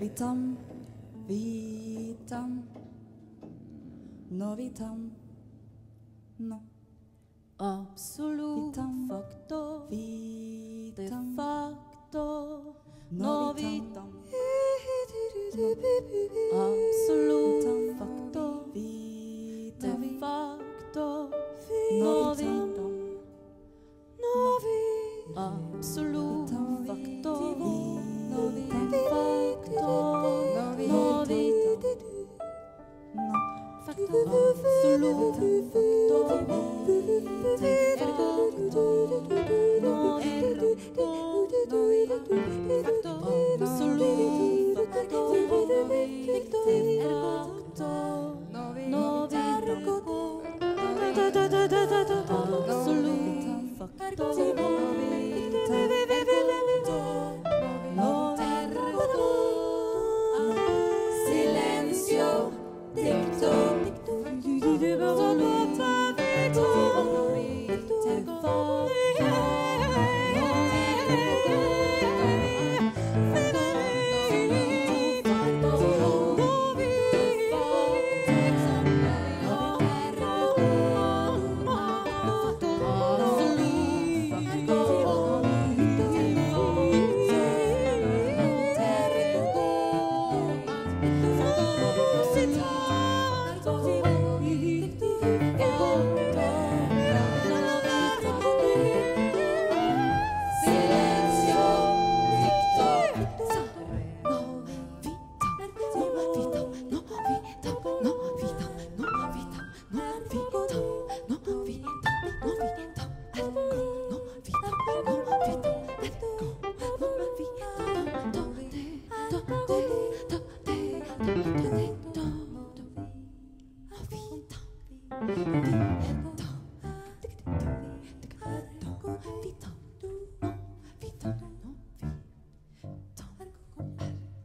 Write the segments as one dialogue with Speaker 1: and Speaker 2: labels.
Speaker 1: Witam, witam, no witam, no.
Speaker 2: Absolut witam, faktor,
Speaker 1: witam, de
Speaker 2: facto, no witam. Absolut faktor,
Speaker 1: de
Speaker 2: facto, no witam, no witam. Absolut Ergo, ergo.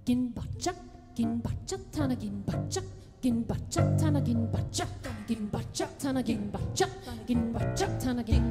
Speaker 2: Gin bacha, gin bacha, tana gin bacha, gin bacha, tana gin bacha, gin bacha, gin bacha, gin tana gin.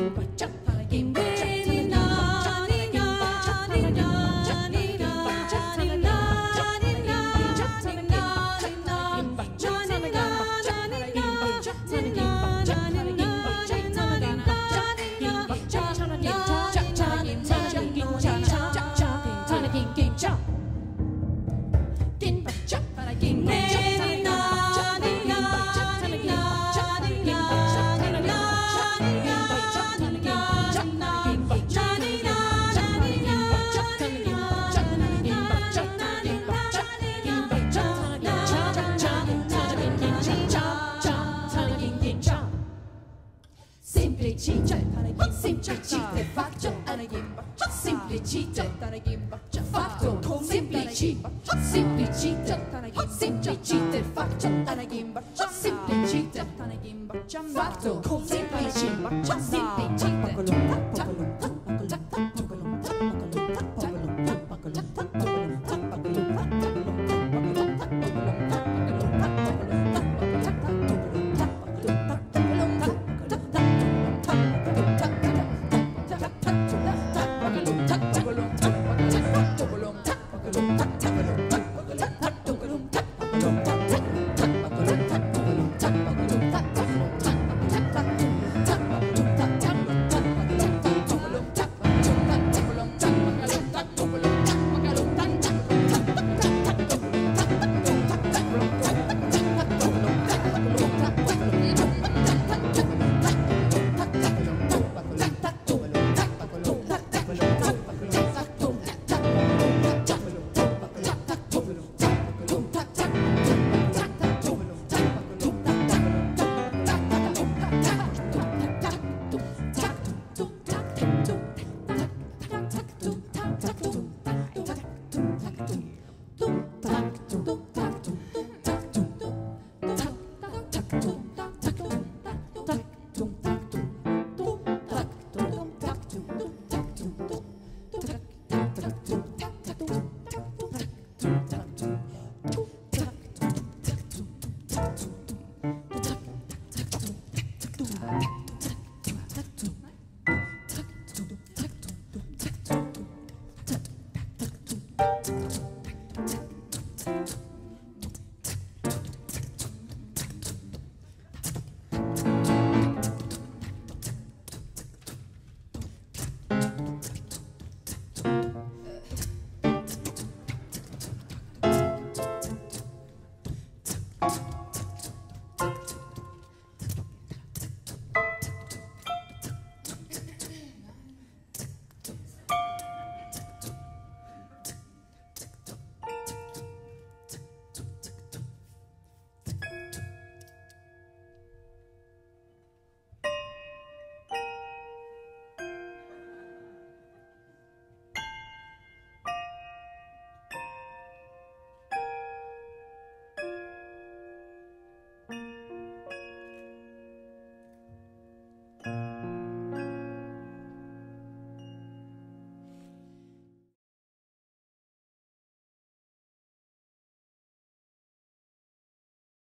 Speaker 2: shut down again. cheated. Facto, simply cheat. Simply cheated. Simply cheated. Facto, simply cheated. Facto,